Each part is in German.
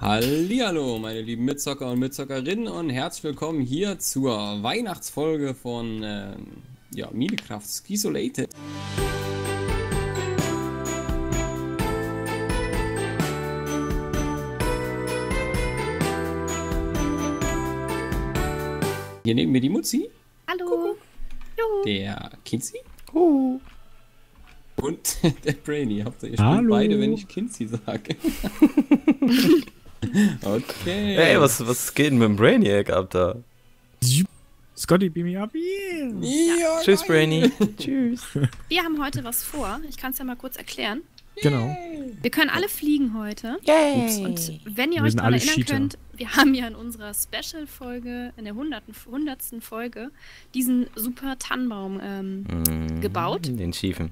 Hallihallo, meine lieben Mitzocker und Mitzockerinnen und herzlich willkommen hier zur Weihnachtsfolge von ähm, ja, Minecraft Skisolated. Hier neben mir die Mutzi, Hallo. Der Kinzi und der Brainy. Hauptsache ihr spielt Hallo. beide, wenn ich Kinzi sage. okay. Ey, was, was geht denn mit dem Brainiac ab da? Scotty, beam me up. Yeah. Ja, Tschüss. Brainy. Tschüss. Wir haben heute was vor. Ich kann es ja mal kurz erklären. Genau. Wir können alle fliegen heute. Yay. Und wenn ihr Wir euch daran erinnern Cheater. könnt, wir haben ja in unserer Special-Folge, in der 100. 100. Folge, diesen super Tannenbaum ähm, Mm, Gebaut? Den schiefen.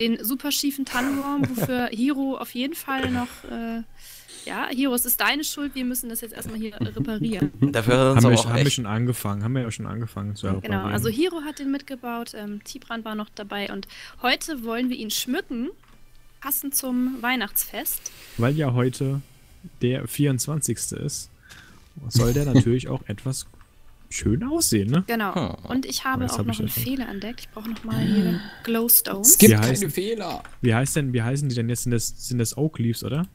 den super schiefen Tannenbaum, wofür Hiro auf jeden Fall noch. Äh, ja, Hiro, es ist deine Schuld, wir müssen das jetzt erstmal hier reparieren. Dafür uns Haben, aber wir, auch schon- haben wir schon angefangen. Haben wir ja schon angefangen zu Genau, reparieren. also Hiro hat den mitgebaut, ähm, Tibran war noch dabei und heute wollen wir ihn schmücken, passend zum Weihnachtsfest. Weil ja heute der 24. ist, soll der natürlich auch etwas schön aussehen, ne? Genau. Hm. Und ich habe Jetzt auch hab noch einen. Fehler entdeckt. Ich brauche nochmal hier Glowstone. Es gibt Wie keine heißen- Fehler. Wie heißt denn, wie heißen die denn jetzt? Sind das, sind das Oak Leaves, oder?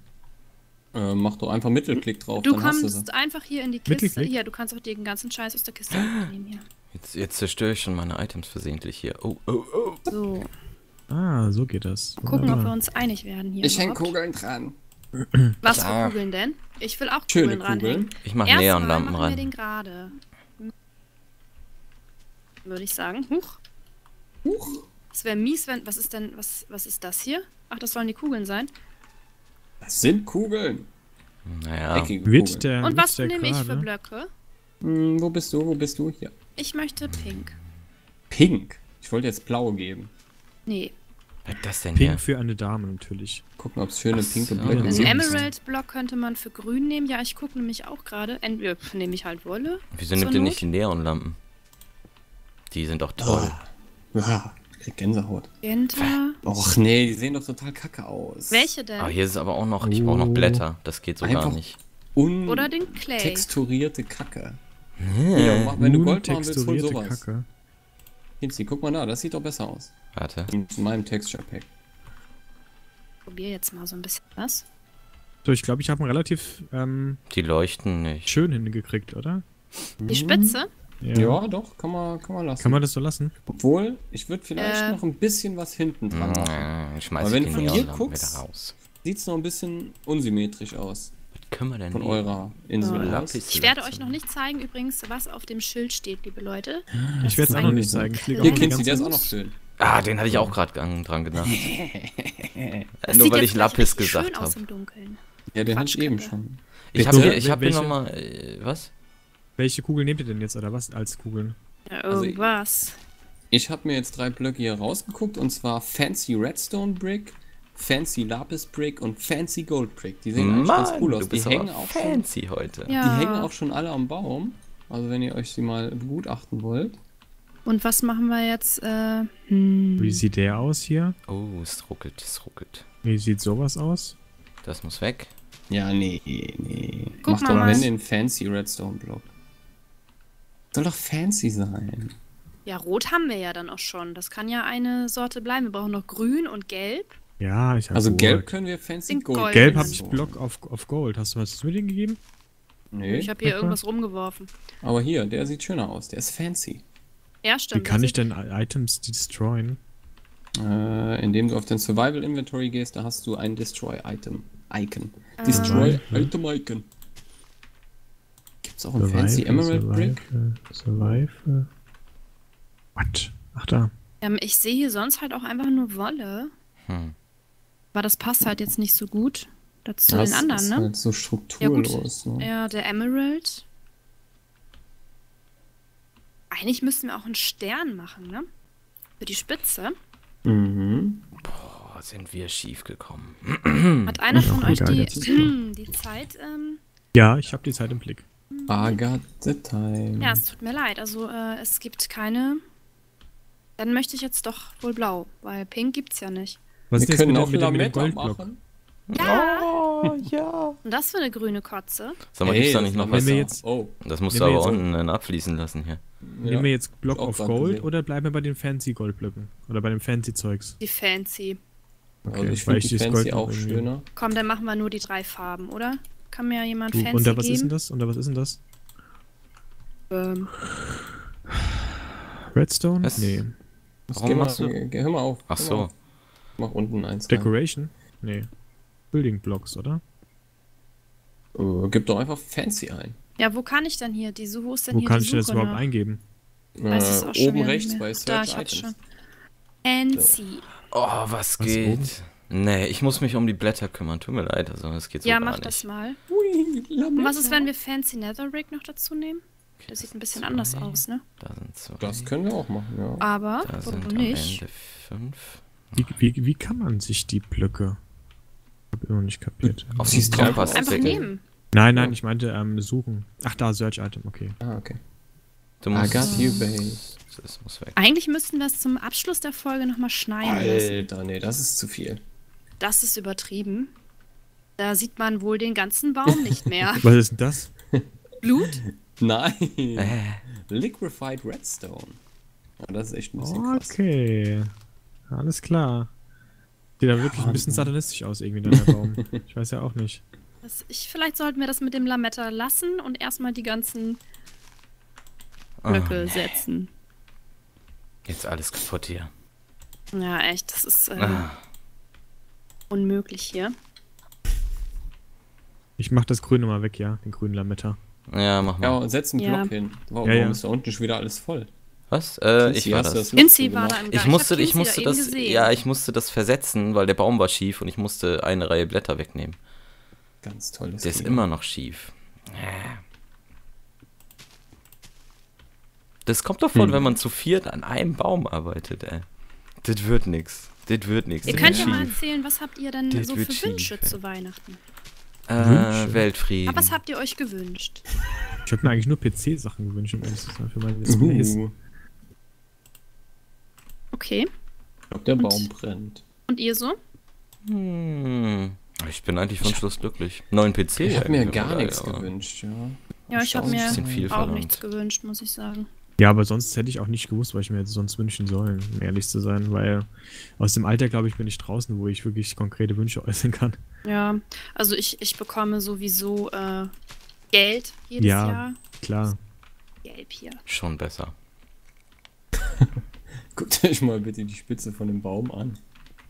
Äh, mach doch einfach Mittelklick drauf, Du dann hast du sie. kommst einfach hier in die Kiste. Ja, du kannst auch den ganzen Scheiß aus der Kiste nehmen hier. Jetzt, jetzt zerstöre ich schon meine Items versehentlich hier. Oh, oh, oh. So, Ah, so geht das. gucken, ob wir uns einig werden hier. Ich häng überhaupt. Kugeln dran. Was Ja. für Kugeln denn? Ich will auch Schöne Kugeln ranhängen. Ich mache Neonlampen machen wir den ran. gerade. Würde ich sagen. Huch. Huch. Es wäre mies, wenn. Was ist denn. Was, was ist das hier? Ach, das sollen die Kugeln sein. Das sind Kugeln. Naja, Eckige Kugeln. der, Und was nehme ich für? Blöcke? Hm, wo bist du? Wo bist du? Hier. Ich möchte pink. Pink. Ich wollte jetzt blau geben. Nee. was ist das denn Pink hier? für eine Dame natürlich. Gucken, ob es schöne Ach pinke. Blöcke Einen gibt. ein Emerald-Block könnte man für grün nehmen. Ja, ich gucke nämlich auch gerade. Entweder nehme ich halt Wolle. Wieso nimmt ihr nicht die Neonlampen? Die sind doch toll. Ja, ich krieg Gänsehaut. Genta. Och nee, die sehen doch total kacke aus. Welche denn? Aber hier ist aber auch noch... Ich brauche noch. Blätter. Das geht so gar Einfach- nicht. Oder den Clay. Untexturierte Kacke. Hä? Ja, mach, wenn du Gold machen willst, hol sowas. Kacke. Hinzi, guck mal da, das sieht doch besser aus. Warte. In meinem Texture Pack. Probier jetzt mal so ein bisschen was. So, ich glaube, ich habe einen relativ ähm, Die leuchten nicht. schön hingekriegt, oder? Die Spitze? Ja, doch, kann man, kann man lassen. Kann man das so lassen? Obwohl, ich würde vielleicht Äh. noch ein bisschen was hinten dran machen. Mm, Ich schmeiß Aber wenn du von hier guckst- raus. Sieht's noch ein bisschen unsymmetrisch aus. Was können wir denn Von nehmen? eurer Insel Ja. aus. Ich werde euch noch nicht zeigen, übrigens, was auf dem Schild steht, liebe Leute. Ich werde es auch noch nicht zeigen. Ich Hier, Kinzi, der ist auch noch schön. Ah, den hatte ich auch gerade dran gedacht. Das Nur sieht weil ich Lapis gesagt habe. im Dunkeln. Ja, den hatte ich eben. Ich schon. Bitte? habe hier, ich hab hier nochmal... Äh, was? Welche Kugel nehmt ihr denn jetzt, oder was als Kugeln? Ja, Also ich- irgendwas. Ich habe mir jetzt drei Blöcke hier rausgeguckt und zwar Fancy Redstone Brick, Fancy Lapis Brick und Fancy Gold Brick. Die sehen eigentlich ganz cool aus. du Die hängen, auch schon, fancy heute. Ja. die hängen auch schon alle am Baum. Also wenn ihr euch sie mal begutachten wollt. Und was machen wir jetzt? Äh, hm. Wie sieht der aus hier? Oh, es ruckelt, es ruckelt. Wie sieht sowas aus? Das muss weg. Ja, nee, nee. Guck Mach mal doch was. wenn den Fancy Redstone Block. Soll doch fancy sein. Ja, rot haben wir ja dann auch schon. Das kann ja eine Sorte bleiben. Wir brauchen noch grün und gelb. Ja, ich habe Also Gold. gelb können wir Fancy Gold. Gold. Gelb habe ich. Block auf, auf Gold. Hast du was zu mir den gegeben? Nee, Ich habe hier irgendwas rumgeworfen. aber hier, der sieht schöner aus. Der ist fancy. Ja, Wie stimmt. kann das ich denn Items destroyen? Äh, indem du auf den Survival Inventory gehst, da hast du ein Destroy Item. Icon. Ah. Survival. Gibt's auch ein Fancy Emerald Brick? Survival, Survival. What? Ach da. Ähm, ich sehe hier sonst halt auch einfach nur Wolle. Hm. Aber das passt halt jetzt nicht so gut dazu Das den anderen, ist ne? halt so strukturlos. ne? Ja, der Emerald. Eigentlich müssten wir auch einen Stern machen, ne? Für die Spitze. Mhm. Boah, sind wir schief gekommen. Hat einer von Ja, euch die, ist die Zeit? Ähm, Ja, ich habe die Zeit im Blick. I got the time. ja, es tut mir leid. Also äh, es gibt keine. Dann möchte ich jetzt doch wohl blau, weil Pink gibt's ja nicht. Was wir ist jetzt können auch Lametta Goldblock? machen. Ja, Oh, ja. Und das für eine grüne Kotze? Sag mal, Ey, gibt's da das nicht noch was? Jetzt- Oh, Das musst du aber unten dann abfließen lassen hier. ja. Nehmen wir jetzt Block of Gold gesehen. oder bleiben wir bei den fancy Goldblöcken? Oder bei dem fancy Zeugs? Die fancy. Also Okay, ich weil finde ich die Fancy Gold auch schöner. Komm, dann machen wir nur die drei Farben, oder? Kann mir ja jemand Du, fancy unter was ist denn das? Unter was ist denn das? Ähm, Redstone? Was? Nee. Warum Geh mal- machst du- geh- Hör mal auf. Ach mal so. auf. Mach unten eins. rein. Decoration? Nee. Building Blocks, oder? Äh, gib doch einfach Fancy ein. ja, wo kann ich denn hier? Die, wo ist denn Wo hier kann die ich denn das überhaupt nach? eingeben? Äh, oben rechts bei Da, Search ich hab's Items. schon. Fancy. Oh, was Was geht? Nee, ich muss mich um die Blätter kümmern. Tut mir leid, also das geht so Ja, gar mach nicht. das mal. Ui, Und was ist, wenn wir Fancy Netherrick noch dazu nehmen? Das sieht ein bisschen Zwei. anders aus, ne? Da sind zwei. Das können wir auch machen, ja. Aber, da warum sind am nicht? Ende fünf. Wie, wie, wie kann man sich die Blöcke? Hab immer noch nicht kapiert. Auf Siehst die du Kompass einfach nehmen. Nein, nein, ich meinte ähm, suchen. Ach da, Search Item, okay. Ah, okay. Du I musst. got you, babe. Das muss weg. Eigentlich müssten wir es zum Abschluss der Folge nochmal schneiden lassen. Alter, nee, das ist zu viel. Das ist übertrieben. Da sieht man wohl den ganzen Baum nicht mehr. Was ist denn das? Blut? Nein. Äh, Liquefied Redstone. Ja, das ist echt ein bisschen krass. Okay. Alles klar. Sieht da wirklich ein bisschen satanistisch aus, irgendwie, dann der Baum. Ich weiß ja auch nicht. Das, ich, vielleicht sollten wir das mit dem Lametta lassen und erstmal die ganzen oh, Blöcke setzen. jetzt alles kaputt hier. Ja, echt, das ist äh, Ah, unmöglich hier. Ich mach das Grüne mal weg, ja, den grünen Lametta. ja, mach mal. Ja, und setz einen Ja. Block hin. Warum, Ja, ja. warum ist da unten schon wieder alles voll? Was? Äh, Kinsey, ich war das. Luft Inzi war da im Ich musste, ich Kinsey musste da das, ja, ich musste das versetzen, weil der Baum war schief und ich musste eine Reihe Blätter wegnehmen. Ganz tolles Der ist immer noch schief. Das kommt davon, Hm. wenn man zu viert an einem Baum arbeitet, ey. Das wird nix. Das wird nix. Ihr könnt ja mal erzählen, was habt ihr denn Das so für Wünsche zu Weihnachten? Äh, Wünsche? Weltfrieden. Aber was habt ihr euch gewünscht? Ich habe mir eigentlich nur PC-Sachen gewünscht, um ehrlich zu sein, für meine Displays. Uh, Okay. ich glaub, der Und- Baum brennt. Und ihr so? Hm. Ich bin eigentlich wunschlos glücklich. Neuen PC. Ich habe mir gar nichts gewünscht, ja. Ja, ich habe Schau, mir auch verlangt. nichts gewünscht, muss ich sagen. Ja, aber sonst hätte ich auch nicht gewusst, was ich mir jetzt sonst wünschen sollen, um ehrlich zu sein, weil aus dem Alter, glaube ich, bin ich draußen, wo ich wirklich konkrete Wünsche äußern kann. Ja, also ich, ich bekomme sowieso äh, Geld jedes Ja. Jahr. Klar. Gelb hier. Schon besser. Guckt euch mal bitte die Spitze von dem Baum an.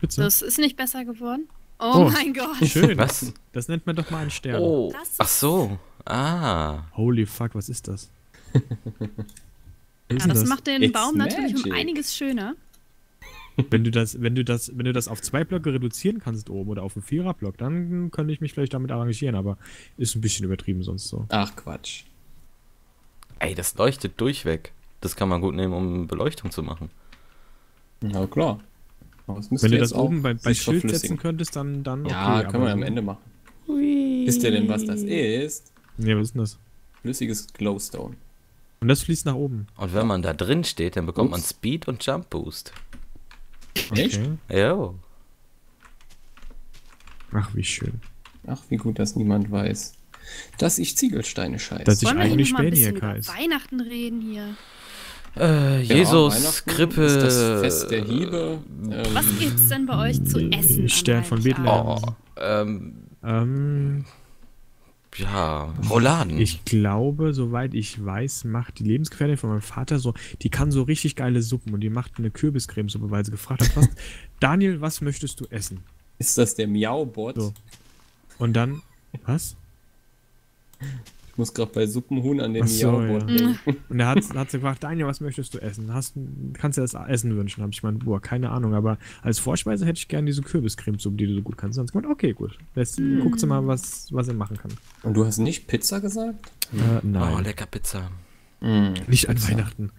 Bitte. Das ist nicht besser geworden. Oh, Oh. mein Gott. Schön. Was? Das nennt man doch mal einen Stern. Oh. Das ist- Ach so. Ah. Holy fuck, was ist das? Ja, denn das macht den It's Baum natürlich um magic. einiges schöner. Wenn du das, wenn du das, wenn du das auf zwei Blöcke reduzieren kannst oben oder auf einen Viererblock, dann könnte ich mich vielleicht damit arrangieren, aber ist ein bisschen übertrieben sonst so. Ach, Quatsch. Ey, das leuchtet durchweg. Das kann man gut nehmen, um Beleuchtung zu machen. Ja, klar. Wenn du jetzt das oben bei, bei Schild setzen könntest, dann, dann okay. Ja, können wir am Ende machen. Wisst ihr denn, was das ist? Nee, was ist denn das? Flüssiges Glowstone. Und das fließt nach oben. Und wenn man da drin steht, dann bekommt man Ups. Speed und Jump Boost. Echt? Okay. Jo. Ach, wie schön. Ach, wie gut, dass niemand weiß, dass ich Ziegelsteine scheiße. Dass ich Wollen wir hier eigentlich noch mal ein bisschen Spaniaker über ist. Weihnachten reden hier? Äh, Ja, Jesus, Weihnachten Krippe. Ist das Fest der Hiebe. Ähm, Was gibt's denn bei euch zu essen? Stern von Heiligabend? Oh, ähm, Ähm, ja, Rouladen. ich glaube, soweit ich weiß, macht die Lebensgefährtin von meinem Vater so, die kann so richtig geile Suppen und die macht eine Kürbiscremesuppe, weil sie gefragt hat, was, Daniel, was möchtest du essen? ist das der Miau-Bot? So. Und dann, was? Ich muss gerade bei Suppenhuhn an den so, ja. denken. Und da hat, hat sie gefragt, Daniel, was möchtest du essen? Hast, kannst du das Essen wünschen? Hab ich gemeint, boah, keine Ahnung, aber als Vorspeise hätte ich gerne diese Kürbiscremesuppe, die du so gut kannst. Dann sie gemeint, okay, gut. Jetzt Mm. guckt sie mal, was, was er machen kann. Und du hast nicht Pizza gesagt? Äh, oh, nein, lecker Pizza. nicht an Pizza. Weihnachten.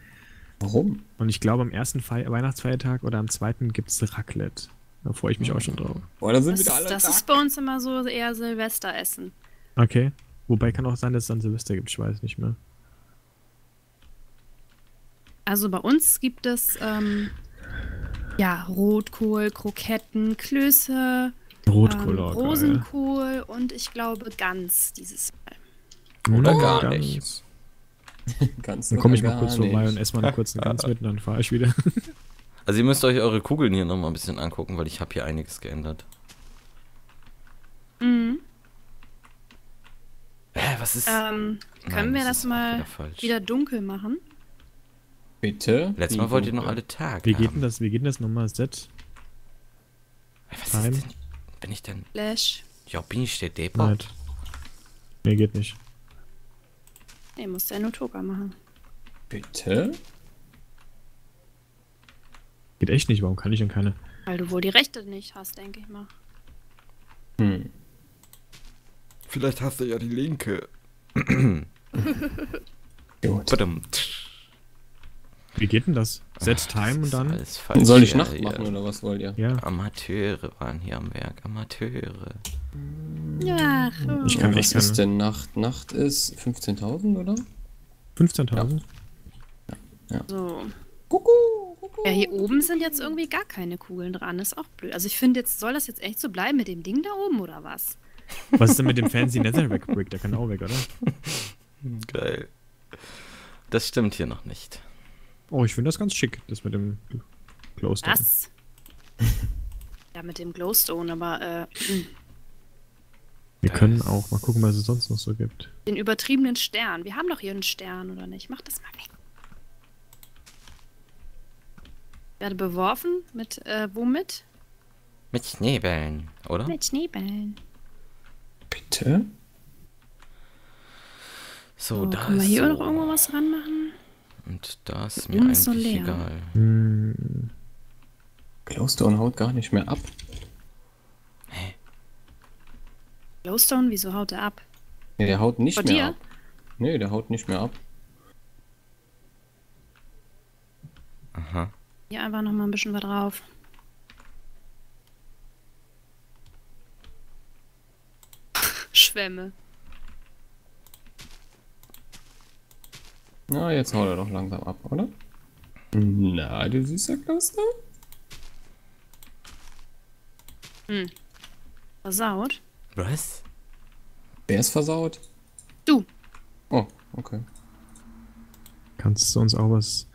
Warum? Und ich glaube, am ersten Fe Weihnachtsfeiertag oder am zweiten gibt es Raclette. Da freue ich mich auch schon drauf. Boah, da sind Das, wieder alle das da. ist bei uns immer so eher Silvesteressen. Okay. Wobei kann auch sein, dass es dann Silvester gibt, ich weiß nicht mehr. Also bei uns gibt es ähm, ja Rotkohl, Kroketten, Klöße, Rotkohl, ähm, oh. Rosenkohl und ich glaube Gans dieses Mal. Oder Oh, gar ganz. nicht. Ganz Dann komme ich mal kurz vorbei nicht. und esse mal kurz eine Gans mit und dann fahre ich wieder. Also ihr müsst euch eure Kugeln hier nochmal ein bisschen angucken, weil ich habe hier einiges geändert. Mhm. Was ist... Ähm, Nein, können wir das auch mal wieder wieder dunkel machen? Bitte? Letztes Wie Mal wollt ihr noch alle Tage Wie geht denn das, wie geht denn das nochmal? Set? Was Time? ist denn? Bin ich denn... Flash. Ja, bin ich der Depo? Nein. Nee, geht nicht. Nee, muss der nur Toka machen. Bitte? Geht echt nicht, warum kann ich denn keine? Weil du wohl die Rechte nicht hast, denke ich mal. Hm. Vielleicht hast du ja die linke. Gut. Verdammt. Wie geht denn das? Set Time und dann? Soll ich Nacht machen oder was wollt ihr? Ja. Amateure waren hier am Werk. Amateure. Ja, Ich kann ist keine. denn Nacht? Nacht ist 15.000, oder? 15.000? so. Kuckuck, kuckuck. Ja, hier oben sind jetzt irgendwie gar keine Kugeln dran. ist auch blöd. Also ich finde jetzt, soll das jetzt echt so bleiben mit dem Ding da oben oder was? Was ist denn mit dem fancy Netherrack Brick? Der kann auch weg, oder? Geil. Das stimmt hier noch nicht. Oh, ich finde das ganz schick, das mit dem Glowstone. Was? ja, mit dem Glowstone, aber äh, Wir Das- können auch mal gucken, was es sonst noch so gibt. den übertriebenen Stern. Wir haben doch hier einen Stern, oder nicht? Mach das mal weg. Werde beworfen mit, äh, womit? Mit Schneebällen, oder? Mit Schneebällen. Bitte? So, So, da können wir ist hier so. noch irgendwo was ranmachen? Und da ist Ist mir uns eigentlich so leer. egal. Hm, Glowstone haut gar nicht mehr ab. Glowstone, wieso haut er ab? Nee, der haut nicht Bei mehr dir? ab. Nee, der haut nicht mehr ab. Aha. Hier einfach noch mal ein bisschen was drauf. Schwämme. Na, jetzt haut er doch langsam ab, oder? Na, du süßer Glowstone? Versaut. Was? Wer ist versaut? Du. Oh, okay. kannst du uns auch was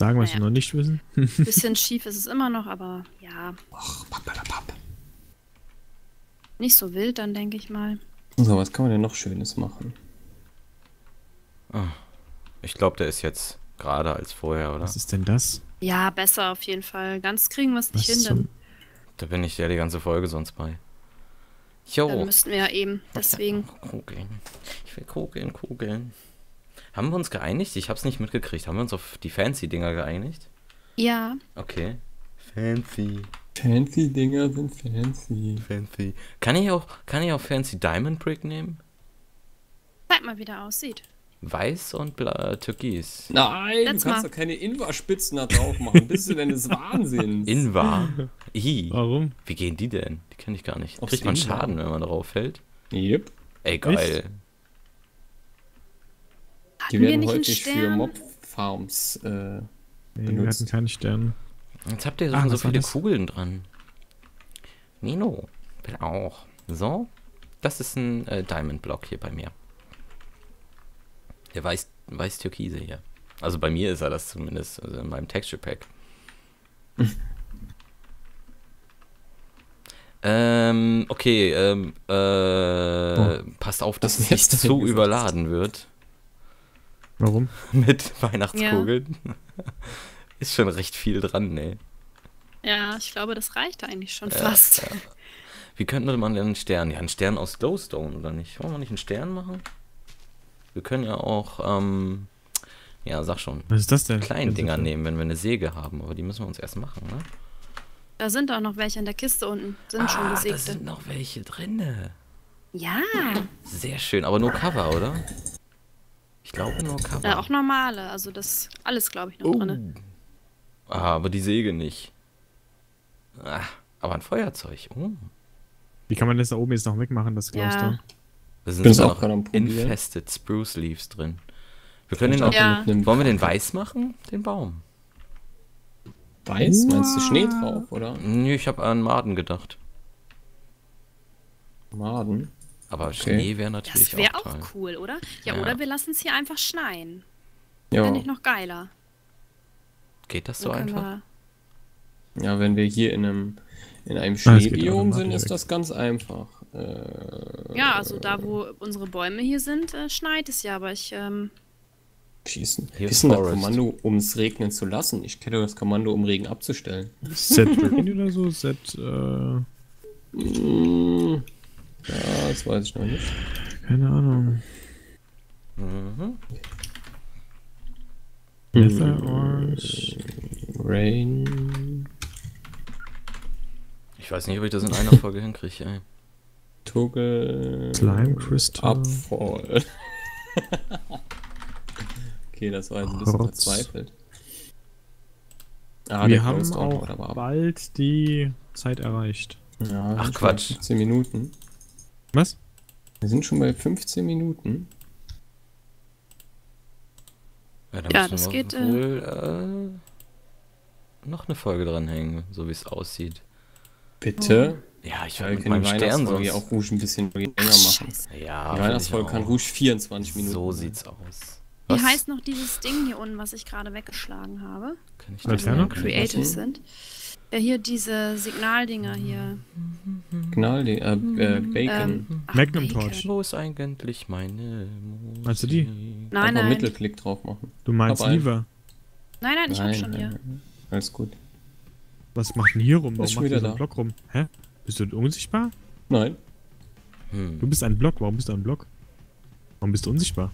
sagen, was Naja. wir noch nicht wissen? Bisschen schief ist es immer noch, aber ja, Ach, pappalapapp. nicht so wild dann, denke ich mal. So, was kann man denn noch Schönes machen? Ich glaube, der ist jetzt gerade als vorher, oder? Was ist denn das? Ja, besser auf jeden Fall. Ganz kriegen wir es nicht Was hin, dann, Da bin ich ja die ganze Folge sonst bei. dann Jo. müssten wir ja eben. Deswegen. Kugeln. Ich will Kugeln, Kugeln. Haben wir uns geeinigt? Ich hab's nicht mitgekriegt. Haben wir uns auf die Fancy-Dinger geeinigt? Ja, Okay. Fancy, Fancy Dinger sind fancy. fancy. Kann ich auch, kann ich auch Fancy Diamond Brick nehmen? zeig mal, wie der aussieht. Weiß und bla Türkis. Nein, Setz du kannst mal. doch keine Invar-Spitzen da drauf machen. Bist du denn des Wahnsinns? Invar? I. Warum? Wie gehen die denn? Die kenne ich gar nicht. Aufs Kriegt man Invar? Schaden, wenn man drauf fällt? Yep. Ey, geil. Die werden häufig für? Mob-Farms äh, Nee, wir Benutzt. hatten keinen Stern. Jetzt habt ihr Ah, so was war viele? Kugeln dran. Nino, will auch. So, das ist ein äh, Diamond Block hier bei mir. Der weiß, weiß Türkise hier. Also bei mir ist er das zumindest, also in meinem Texture Pack. ähm, okay, ähm, äh, passt auf, dass Das es nicht zu gesagt. überladen wird Warum? mit Weihnachtskugeln. Ist schon recht viel dran, ne? Ja, ich glaube, das reicht eigentlich schon Ja, fast. ja. Wie könnte man denn einen Stern? Ja, einen Stern aus Glowstone, oder nicht? Wollen wir nicht einen Stern machen? Wir können ja auch, ähm, ja, sag schon, Was ist das denn? kleinen Dinger nehmen, wenn wir eine Säge haben, aber die müssen wir uns erst machen, ne? Da sind auch noch welche in der Kiste unten. Sind schon ah, da sind noch welche drinne. Ja, Sehr schön, aber nur Cover, oder? Ich glaube nur Cover. äh, auch normale. Also das alles, glaube ich, noch oh. drin. Ah, aber die Säge nicht. Ah, aber ein Feuerzeug. Oh. Wie kann man das da oben jetzt noch wegmachen, das Ja. Glowstone? Da sind sogar auch noch. Infested Spruce Leaves drin. Wir können den auch, Ja. mit einem wollen wir den weiß machen? Den Baum? Weiß? Meinst du Schnee drauf, oder? Nö, ich habe an Maden gedacht. Maden. Aber Schnee wäre natürlich Das wäre auch auch, cool, oder? Ja, Ja. oder wir lassen es hier einfach schneien. Ja. Fände ich noch geiler. Geht das so einfach? ja, wenn wir hier in einem, in einem Ah, Schneebiom sind, ist das ganz einfach. Äh, ja, also da, wo unsere Bäume hier sind, äh, schneit es ja, aber ich, ähm, schießen. Hier ist das Forest. Kommando, um es regnen zu lassen? Ich kenne das Kommando, um Regen abzustellen. Set oder so? Set, äh, Mm, Ja, das weiß ich noch nicht. keine Ahnung. Mhm. Nether Orange. Rain, Ich weiß nicht, ob ich das in einer Folge hinkriege, ey. Toggle, Slime Crystal. Abfall. okay, das war jetzt ein bisschen Rotz. verzweifelt. Ah, Wir haben auch ab. bald die Zeit erreicht. Ja, Ach, Quatsch. 15 Minuten. Was? Wir sind schon bei 15 Minuten. Ja, Ja, das geht, äh, wohl äh, noch eine Folge dranhängen, so wie es aussieht. Bitte. Ja, ich werde mit meinem Stern sonst... auch Rouge ein bisschen länger ach, machen. Ja, Die Weihnachtsfolge kann. Rouge 24 Minuten So sieht's aus. Wie Was heißt noch dieses Ding hier unten, was ich gerade weggeschlagen habe? Kann ich das noch? Creative sind. Ja, hier diese Signaldinger hier. Knall, äh, äh, Bacon. Ähm, ach, Magnum. Torch. Wo ist eigentlich meine Musik? Meinst du die? Nein, Einfach nein. Mittelklick drauf machen. Du meinst. Lever. Nein, nein, ich hab Nein, schon nein, hier. nein. Alles gut. Was macht denn hier rum? Warum macht wieder hier so da. ein Block rum? Hä? Bist du unsichtbar? Nein, Hm. Du bist ein Block. Warum bist du ein Block? Warum bist du unsichtbar?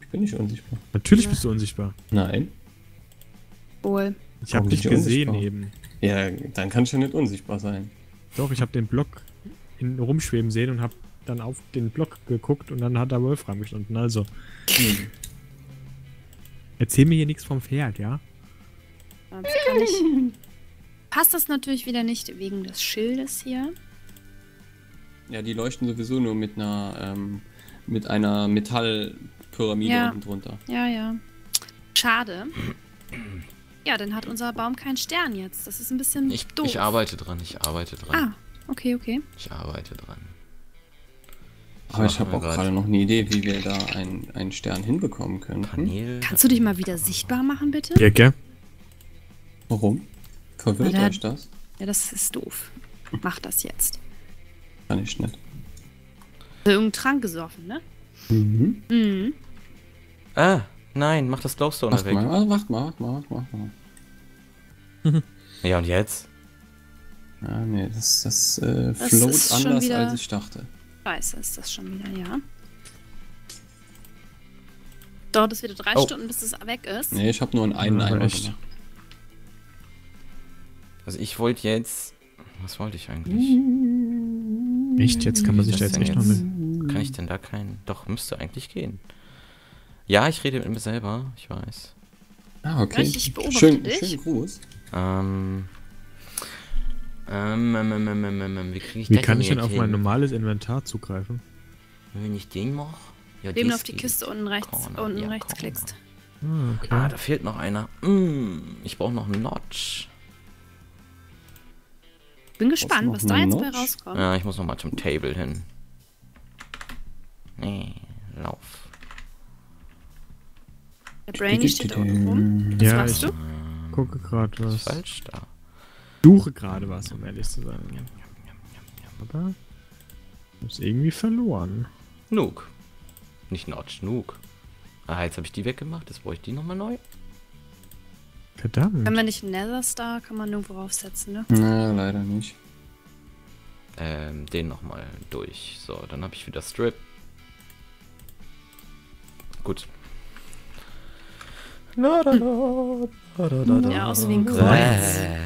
ich bin nicht unsichtbar. Natürlich Ja. bist du unsichtbar. Nein. Wohl. Ich habe dich gesehen unsichtbar? eben. Ja, dann kann ich ja nicht unsichtbar sein. Doch, ich habe den Block in, rumschweben sehen und habe dann auf den Block geguckt und dann hat da Wolfram gestanden. Also, Hm. erzähl mir hier nichts vom Pferd, ja? Sonst kann ich. Passt das natürlich wieder nicht wegen des Schildes hier. Ja, die leuchten sowieso nur mit einer, ähm, mit einer Metallpyramide Ja. unten drunter. Ja, ja. Schade. Ja, dann hat unser Baum keinen Stern jetzt. Das ist ein bisschen Ich, doof. ich arbeite dran, ich arbeite dran. Ah, okay, okay. Ich arbeite dran. Aber ich habe auch gerade noch eine Idee, wie wir da einen, einen Stern hinbekommen könnten. Panel. Kannst du dich mal wieder sichtbar machen, bitte? Ja, gell? Warum? Verwirrt er- euch das? Ja, das ist doof. Mach das jetzt. Kann ich nicht. Hast du irgendeinen Trank gesoffen, ne? Mhm. Mhm. Ah, nein, mach das Glowstone Wacht weg. mal, ah, wacht mal, wacht mal, wacht mal, mal. Ja, und jetzt? Ja, nee, das, das, äh, Das float anders, wieder- als ich dachte. Scheiße, ist das schon wieder, ja. Dauert es wieder drei Oh. Stunden, bis es weg ist? Nee, ich habe nur einen einen Ja, Also ich wollte jetzt... Was wollte ich eigentlich? Echt? Jetzt kann man sich da jetzt denn echt noch mit. Kann ich denn da keinen... Doch, müsste eigentlich gehen. Ja, ich rede mit mir selber, ich weiß. Ah, okay. Ich beobachte Schön, dich. schönen Gruß. Ähm... Ähm, ähm, ähm, ähm, ähm, ähm, wie kriege ich Wie das kann ich denn auf hin? mein normales Inventar zugreifen? Wenn ich den mache? Ja, das auf die. Kiste unten rechts, Corner, unten ja, rechts Corner. klickst. Ah, okay. Ah, da fehlt noch einer. Mm, ich brauche noch einen Notch. Bin gespannt, was da jetzt bei rauskommt. Ja, ich muss noch mal zum Table hin. Nee, lauf. Der Brainy steht da unten rum. Was ja, machst ich du? Gucke gerade was was. falsch da? Suche gerade was, um ehrlich zu sein. Aber ist irgendwie verloren. Nook. Nicht Notch, Nook. Ah, jetzt habe ich die weggemacht. Jetzt brauche ich die nochmal neu. Verdammt. Wenn man nicht Nether Star, kann man nirgendwo raufsetzen, ne? Na, leider nicht. Ähm, den nochmal durch. So, dann habe ich wieder Strip. Gut. Ja, außer wie ein Kreuz. Äh.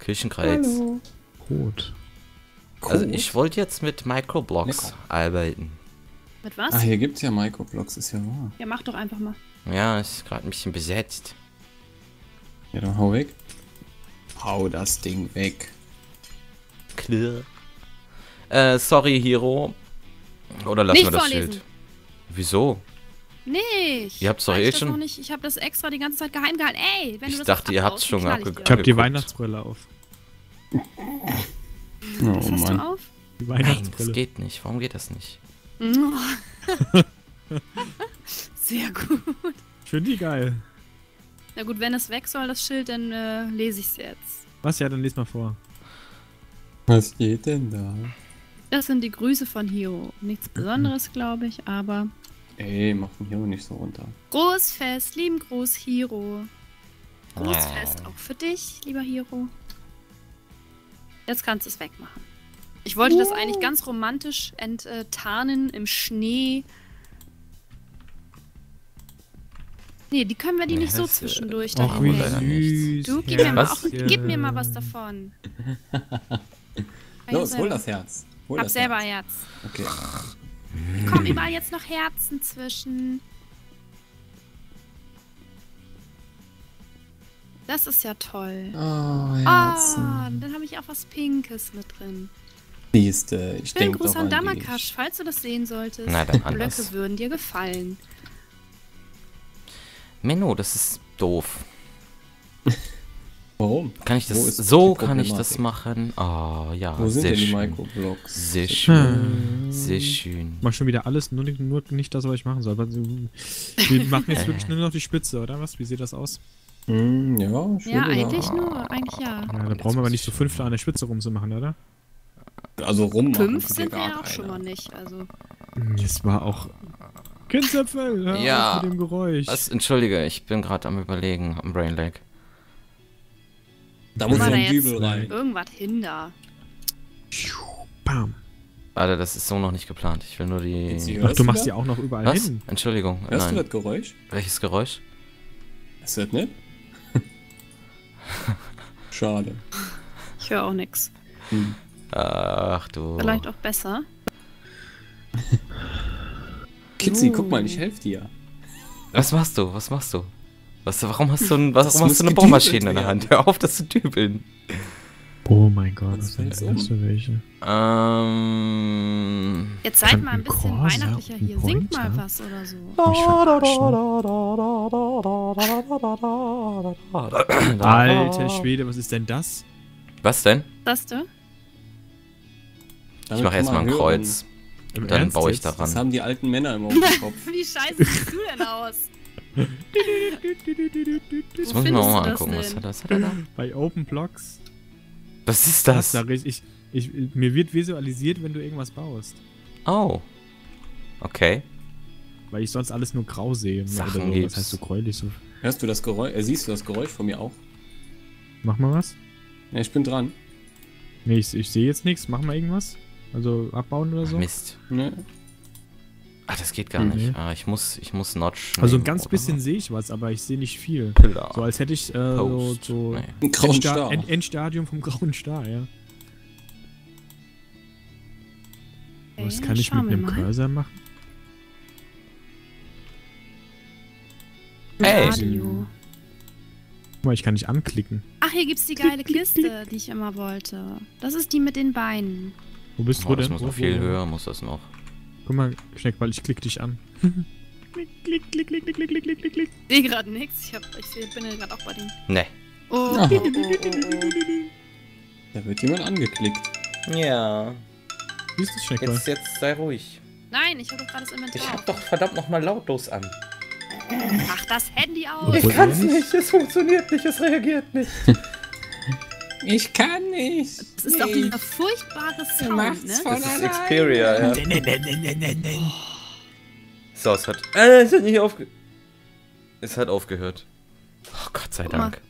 Küchenkreuz. Rot. Also Cool. ich wollte jetzt mit Microblocks Lecker. arbeiten. Mit was? Ah, hier gibt's ja Microblocks, ist ja wahr. Ja, mach doch einfach mal. Ja, ist gerade ein bisschen besetzt. Ja, dann hau weg. Hau das Ding weg. Clear. Äh, sorry, Hero. Oder lassen Nicht wir das vorlesen. Schild? Wieso? Nicht. Ihr habt's doch eh schon- noch Nicht, ich habe das extra die ganze Zeit geheim gehalten. Ey, wenn Ich du das dachte, ihr habt's schon knall ich habe die. Weihnachtsbrille auf. Oh Was hast Mann. du auf? Die Nein, das Weihnachtsbrille. geht nicht. Warum geht das nicht? Sehr gut. Ich finde die geil. Na gut, wenn es weg soll, das Schild, dann äh, lese ich es jetzt. Was? Ja, dann les mal vor. Was geht denn da? Das sind die Grüße von Hiro. Nichts Besonderes, glaube ich, aber. Ey, mach den Hero nicht so runter. Großfest, lieben Gruß, Hiro. Ah. Großfest auch für dich, lieber Hiro. Jetzt kannst du es wegmachen. Ich wollte das eigentlich ganz romantisch enttarnen im Schnee. Nee, die können wir die Nee, nicht so äh, zwischendurch da Och, wie leider hinlegen. nicht. süß. Du, gib mir, mal, auch, gib mir mal was davon. Los, hol das Herz. Hol Hab das selber Herz. Herz. Okay. Komm, überall jetzt noch Herzen zwischen. Das ist ja toll. Oh, Ah, Herzen. dann habe ich auch was Pinkes mit drin. Siehste, ich Schönen denke Gruß an an Damakash, falls du das sehen solltest. Na, dann Blöcke anders. würden dir gefallen. Menno, das ist doof. Warum? Kann ich das. So kann ich das machen. Oh, ja. Wo sind sehr denn die schön. Microblocks? Sehr Hm. schön. Sehr schön. Mach schon wieder alles, nur nicht, nur nicht das, was ich machen soll. Aber Wir machen jetzt wirklich nur noch die Spitze, oder was? Wie sieht das aus? Hm, ja, Ja, eigentlich da- nur. Eigentlich ja. Ja, da brauchen wir aber nicht ich so fünf da an der Spitze rumzumachen, oder? Also rummachen. Fünf sind ja wir auch schon mal nicht. Also. Das war auch. Kindzäpfel, hör Ja. auf mit dem Geräusch. Was? Entschuldige, ich bin gerade am Überlegen, am Brain Lag. Da muss da ein Dübel rein. irgendwas hinder. Bam. Alter, das ist so noch nicht geplant. Ich will nur die. Ach, Hörst du du machst die auch noch überall Was? hin. Entschuldigung. Hörst du Nein. das Geräusch? Welches Geräusch? Ist das nicht? Schade. Ich höre auch nichts. Hm. Ach du. Vielleicht auch besser. Kitzi, guck mal, ich helfe dir. Was machst du? Was machst du? Was, warum hast du, ein, warum Das hast du eine Bohrmaschine in der. Hand? Hör auf, das zu dübeln. Oh mein Gott, was sind das für welche? Ähm. Jetzt seid mal ein bisschen Corsa weihnachtlicher hier. Singt mal was oder so. Alter Schwede, was ist denn das? Was denn? Das du? Ich mache erstmal man ein hören. Kreuz. Im Dann Ernst baue ich jetzt? daran. Das haben die alten Männer immer auf dem Kopf. Wie scheiße siehst du denn aus? Das muss ich mir auch mal das angucken. Was hat das? Hat er da? Bei Open Blocks. Was ist Das das? da richtig. Ich, ich, mir wird visualisiert, wenn du irgendwas baust. Oh. Okay. Weil ich sonst alles nur grau sehe. Sachen Oder so. Was heißt so gräulich? So. Hörst du das Geräusch? Äh, siehst du das Geräusch von mir auch? Mach mal was. Ja, ich bin dran. Nee, ich, ich sehe jetzt nichts. Mach mal irgendwas. Also abbauen oder so. Mist. Ne? Ach, das geht gar Mhm. nicht. Ah, ich muss, ich muss Notch. Also ein ganz oder? bisschen sehe ich was, aber ich sehe nicht viel. Pillar. So als hätte ich äh, so, Post. so Nee. Ein grauen Endsta Star. End Endstadium vom grauen Star, ja. Okay, Was kann ich mit einem mal. Cursor machen? Ey. Radio. Guck mal, ich kann nicht anklicken. Ach, hier gibt's die geile Kiste, die ich immer wollte. Das ist die mit den Beinen. Wo bist Oh, du das denn? muss Wo, noch viel höher, muss das noch. Guck mal, Schneck, weil ich klick dich an. klick, klick, klick, klick, klick, klick, klick, klick, klick. Ich sehe gerade nichts. Ich, hab, ich seh, bin ja gerade auch bei den. Ne. Oh, oh, Aha. oh, oh, oh. Da wird jemand angeklickt. Ja. Siehst du, Schneck, Jetzt, jetzt sei ruhig. Nein, ich habe doch gerade das Inventar. auf. doch verdammt nochmal lautlos an. Mach das Handy aus. Ich kann's nicht, es funktioniert nicht, es reagiert nicht. Ich kann nicht. Das ist doch dieser furchtbare Sound, ne? Das ist Xperia, ja. So, es hat. Äh, es hat nicht aufge. Es hat aufgehört. Oh Gott sei. Dank.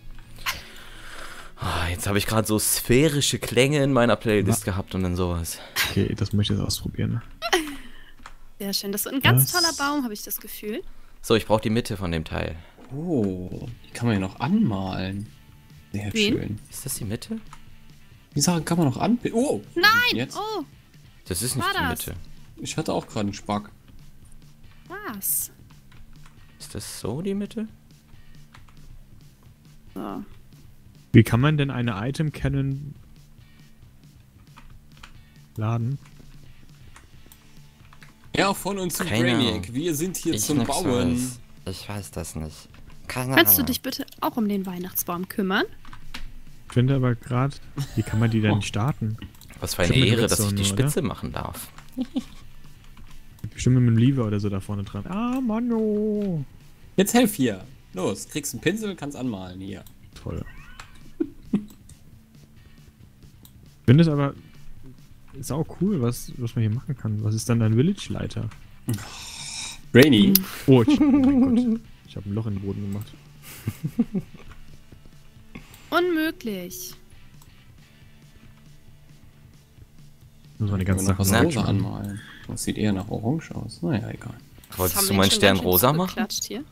Ah, jetzt habe ich gerade so sphärische Klänge in meiner Playlist gehabt und dann sowas. Okay, das möchte ich jetzt ausprobieren. Sehr schön. Das ist ein ganz Was? toller Baum, habe ich das Gefühl. So, ich brauche die Mitte von dem Teil. Oh, die kann man ja noch anmalen. Sehr Wen? schön. Ist das die Mitte? Die Sachen kann man noch anbilden. Oh! Nein! Jetzt? Oh, Das ist nicht die das? Mitte. Ich hatte auch gerade einen Spack. was? Ist das so die Mitte? So. Wie kann man denn eine Item Cannon laden? Ja, von uns zu Brainiac. Wir sind hier Ich zum Bauen. weiß. Ich weiß das nicht. Keine Kannst du Ahnung. dich bitte auch um den Weihnachtsbaum kümmern? Ich finde aber gerade, wie kann man die denn starten? Was für eine mit Ehre, dass ich die oder? Spitze machen darf. Bestimmt mit einem Lever oder so da vorne dran. Ah, Mano. Jetzt helf hier. Los, kriegst einen Pinsel, kannst anmalen hier. Toll. Ich finde es aber ist auch cool, was, was man hier machen kann. Was ist dann ein Village-Leiter? Rainy. Oh, ich, oh mein Gott. Ich habe ein Loch in den Boden gemacht. Unmöglich. Muss man die ganze Sache rosa schon. anmalen. Das sieht eher nach Orange aus. Naja, egal. Das Wolltest du meinen Stern rosa machen? Hier.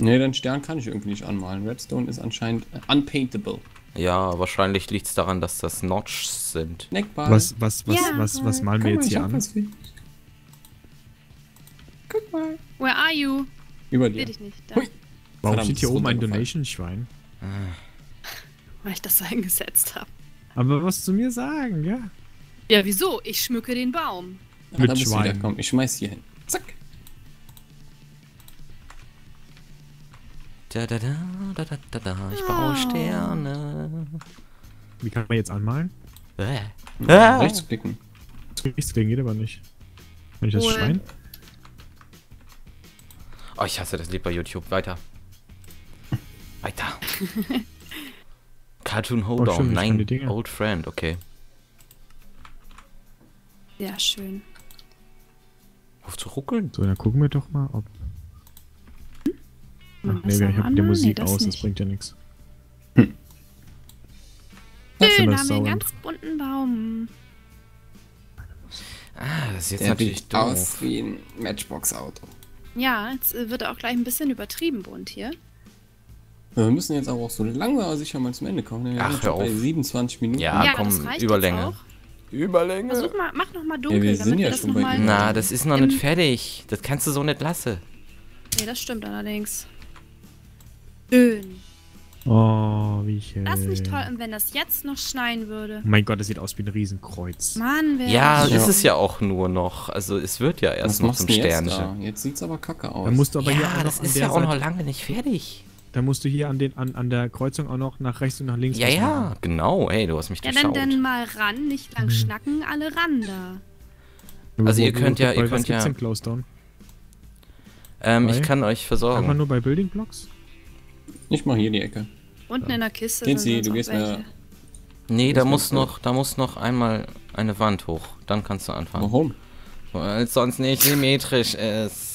Nee, den Stern kann ich irgendwie nicht anmalen. Redstone ist anscheinend äh, unpaintable. Ja, wahrscheinlich liegt es daran, dass das Notches sind. Neckball. Was, was, was, Ja. was, was malen Guck wir jetzt ich hier an? Guck mal. Where are you? Über dir. dich nicht. Da. Warum Verdammt, steht hier oben ein. Donation-Schwein? Weil ich das so eingesetzt habe. Aber was zu mir sagen, ja? Ja, wieso? Ich schmücke den Baum. Ah, Mit Schwein. wieder. Komm, ich schmeiß hier hin. Zack. Da, da, da, da, da, da, da. Ich baue Oh. Sterne. Wie kann man jetzt anmalen? Äh. Ja. Ah. Rechts klicken. Nichts gegen geht aber nicht. Wenn ich das Wohl. Schwein? Oh, ich hasse das Lied bei YouTube. Weiter. Weiter. Cartoon Oh, Hold stimmt, On. ich kann Nein. Old Friend. Okay. Sehr schön. Auf zu ruckeln. So, dann gucken wir doch mal, ob. Mal Ach, nee, Wasser ich habe die? Musik Nee, das aus, das nicht. bringt ja nichts. Hm. Das ist Schön, da haben wir einen ganz bunten Baum. Ah, das ist jetzt Der natürlich sieht aus doof. wie ein Matchbox-Auto. Ja, jetzt äh, wird er auch gleich ein bisschen übertrieben bunt hier. Wir müssen jetzt aber auch so lange aber sicher mal zum Ende kommen. Wir Ach, hör auf. 27 Minuten. Ja, ja, komm, Überlänge. Überlänge. Versuch mal, mach noch mal dunkel, Ja, wir damit sind wir ja das schon noch bei. Na, das ist noch nicht fertig. Das kannst du so nicht lassen. Nee, das stimmt allerdings. Schön. Oh, wie schön. Das ist nicht toll. Und wenn das jetzt noch schneien würde. Mein Gott, das sieht aus wie ein Riesenkreuz. Mann, wäre Ja, ist es ja auch nur noch. Also es wird ja Was erst noch machst zum du jetzt da? Sternchen. Jetzt sieht's aber kacke aus. Dann musst du aber Ja, noch das ist der ja auch noch lange nicht fertig. Dann musst du hier an, den, an, an der Kreuzung auch noch nach rechts und nach links Ja, ja, machen. genau. Hey, du hast mich Ja, dann, durchschaut. dann mal ran, nicht lang schnacken, alle ran da. Also Wo- ihr wo- könnt ja- ihr was könnt gibt's ja-? Ähm, ich kann euch Einfach versorgen. nur bei Building Blocks? Ich mach hier die Ecke. Unten in der Kiste. Gehen sind Sie, du gehst welche. mir- Nee, da muss noch, da muss noch einmal eine Wand hoch. Dann kannst du anfangen. Warum? Weil es sonst nicht symmetrisch ist.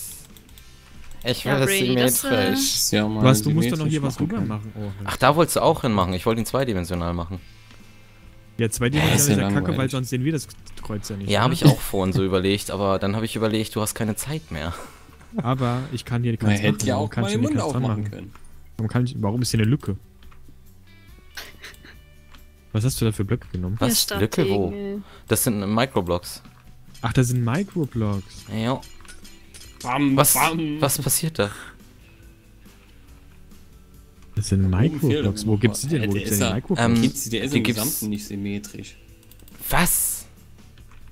Ich will Ja, es Brady, das, äh, symmetrisch. Das ist ja Was, du musst doch noch hier was machen rüber machen. Oh, Ach, da wolltest du auch hinmachen. Ich wollte ihn zweidimensional machen. ja, zwei Hä, Dimensionen ist ist ja ja kacke, weil langweilig. sonst sehen wir das Kreuz ja nicht. Ja, habe ich auch vorhin so überlegt, aber dann habe ich überlegt, du hast keine Zeit mehr. Aber ich kann hier Man keins hätte machen. ja Warum auch kann mal den Mund aufmachen können. Warum, kann ich, warum ist hier eine Lücke? Was hast du da für Blöcke genommen? Was? Lücke wo? Das sind Microblocks. Ach, da sind Microblocks. Ja. Bam, Was, bam. was passiert da? Das sind Microblocks. Wo gibt's was. die denn? Wo gibt's denn Microblocks? Ähm, Gibt's, der ist im gibt's- Gesamten nicht symmetrisch. Was?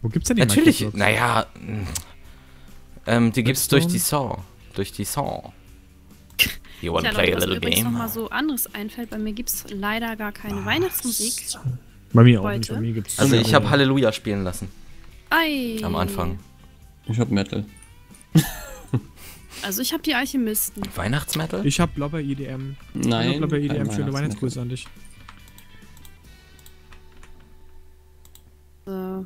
Wo gibt's denn die Natürlich, Microblocks? naja. mh. Ähm, die gibt's Redstone? durch die Saw. Durch die Saw. You wanna Tja, play Leute, a was mir little übrigens noch game? mal so anderes einfällt, bei mir gibt es leider gar keine Weihnachtsmusik. Bei mir auch Heute? nicht. Bei mir gibt's Also ich habe Ja. Halleluja spielen lassen. Ei. Am Anfang. Ich hab Metal. Also ich habe die Alchemisten. Weihnachtsmetal? Ich hab Blobber EDM. Nein. Hallo Blobber EDM. Schöne. Weihnachtsgrüße an dich. So.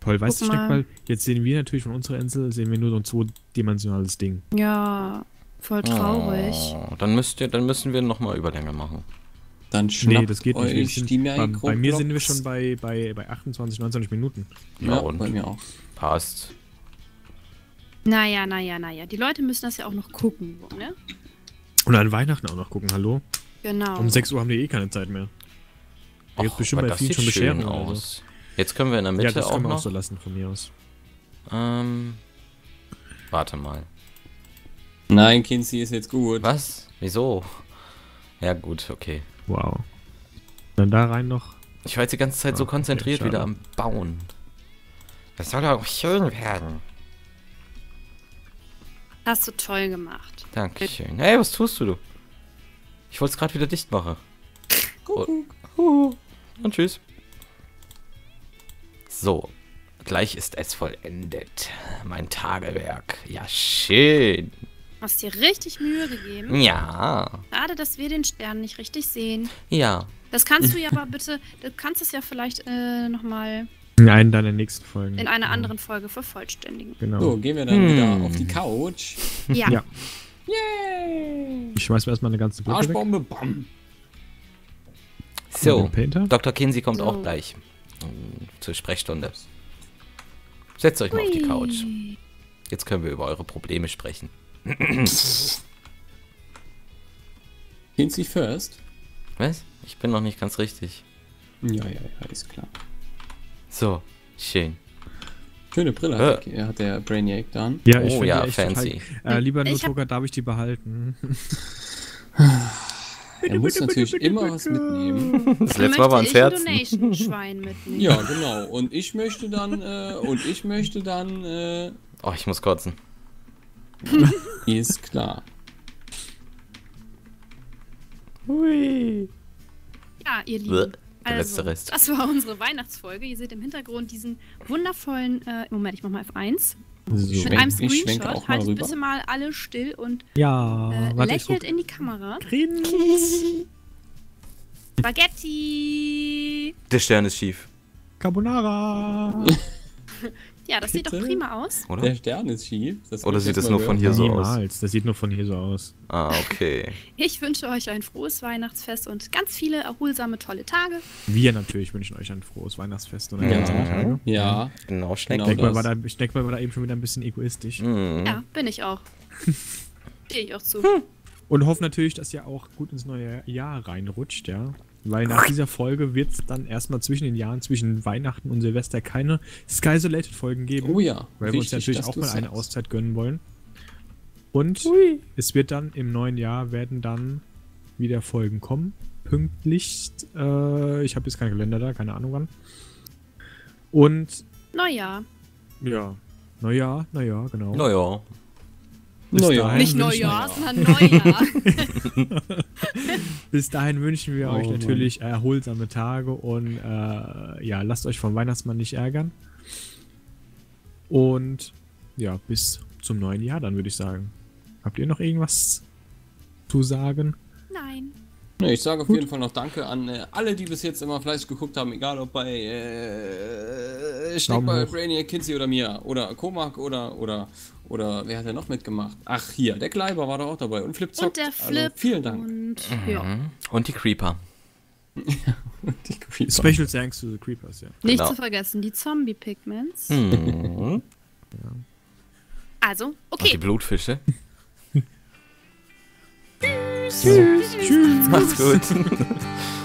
Toll, weißt du, Guck mal. Jetzt sehen wir natürlich von unserer Insel, sehen wir nur so ein zweidimensionales Ding. Ja, voll traurig. Oh, dann, müsst ihr, dann müssen wir nochmal Überlänge machen. Dann schnappt nee, das geht nicht. Sind, die bei, bei mir sind wir schon bei, bei, bei 28, 29 Minuten. Ja, Ja, und? bei mir auch. Passt. Naja, naja, naja. Die Leute müssen das ja auch noch gucken, ne? Und an Weihnachten auch noch gucken, hallo? Genau. Um 6 Uhr haben die eh keine Zeit mehr. Och, bestimmt aber bei das vielen sieht schon Bescherungen oder so. aus. Jetzt können wir in der Ja, Mitte das auch können wir noch. auch so lassen von mir aus. ähm, warte mal. Nein, Kinsey ist jetzt gut. Was? Wieso? Ja gut, okay. Wow. Dann da rein noch. Ich war jetzt die ganze Zeit so Ah, okay, konzentriert schade. wieder am Bauen. Das soll doch schön werden. Hast du toll gemacht. Dankeschön. Hey, was tust du, du? Ich wollte es gerade wieder dicht machen. Kuckuck. Huhu. Und tschüss. So, gleich ist es vollendet. Mein Tagewerk. Ja, schön. Hast dir richtig Mühe gegeben. Ja, Schade, dass wir den Stern nicht richtig sehen. ja. Das kannst du ja aber bitte, du kannst es ja vielleicht äh, nochmal In einer deiner nächsten Folgen. in einer anderen Folge vervollständigen. Genau. So, gehen wir dann Hm. wieder auf die Couch. Ja. Ja. Yay! Ich schmeiß mir erstmal eine ganze Blöcke weg. Arschbombe, bam. So. Dr. Kinsey kommt So. auch gleich mm, zur Sprechstunde. Setzt euch mal auf die Couch. Ui. Jetzt können wir über eure Probleme sprechen. Kinsey first. Was? Ich bin noch nicht ganz richtig. Ja, ja, ja, ist klar. So, schön. Schöne Brille hat, der, hat der Brainiac dann. Ja, ich oh finde ja, fancy. Total, äh, lieber Notoga, darf ich die behalten? Er muss natürlich immer was mitnehmen. Das letzte Mal war ans ein Herzen. Donation-Schwein mitnehmen. Ja, genau. Und ich möchte dann, äh, und ich möchte dann, äh, Oh, ich muss kotzen. ist klar. Hui. Ja, ihr Lieben. Der letzte Also, Rest. das war unsere Weihnachtsfolge. Ihr seht im Hintergrund diesen wundervollen, äh, Moment, ich mach mal F1. So. Mit einem Screenshot. Haltet rüber. bitte mal alle still und Ja, äh, warte, ich lächelt in die Kamera. Grins. Spaghetti! Der Stern ist schief, Carbonara. Ja, das sieht doch Bitte? prima aus. oder? Der Stern ist schief. Das Oder sieht es mal nur von hier so aus? Niemals, das sieht nur von hier so aus. Ah, okay. Ich wünsche euch ein frohes Weihnachtsfest und ganz viele erholsame, tolle Tage. Wir natürlich wünschen euch ein frohes Weihnachtsfest und Ja. eine ganze Tage. Ja, Genau, Schneck. Genau. Ich denke mal, das. war da, ich denk mal, war da eben schon wieder ein bisschen egoistisch. Mhm. Ja, bin ich auch. Stehe ich auch zu. Und hoffe natürlich, dass ihr auch gut ins neue Jahr reinrutscht, ja. Weil nach dieser Folge wird es dann erstmal zwischen den Jahren, zwischen Weihnachten und Silvester keine Sky Isolated Folgen geben. oh ja. Weil wir uns natürlich auch mal eine sagst. Auszeit gönnen wollen. Und es wird dann im neuen Jahr werden dann wieder Folgen kommen. Pünktlichst. Äh, ich habe jetzt keinen Kalender da, keine Ahnung wann. Und Naja, ja, Neujahr, Neujahr, genau. Naja. Dahin nicht wünschen- Neujahr, sondern Neujahr. Bis dahin wünschen wir Oh euch Mann. natürlich erholsame Tage und äh, ja, lasst euch vom Weihnachtsmann nicht ärgern. Und ja, bis zum neuen Jahr dann würde ich sagen. Habt ihr noch irgendwas zu sagen? Nein. Ja, ich sage auf jeden Fall noch Danke an äh, alle, die bis jetzt immer fleißig geguckt haben, egal ob bei äh, hoch. Brainiac, Kinsey oder mir oder Komak oder oder oder wer hat denn noch mitgemacht? Ach hier, der Kleiber war da auch dabei und Flip Und zockt. der Flip. Also, vielen Dank. Und ja, Mhm. Und die Creeper. Die Creeper. Special thanks to the Creepers, ja. nicht Genau. zu vergessen, die Zombie-Pigments. Mhm. Also, Und die okay. Blutfische. Tschüss. Macht's gut.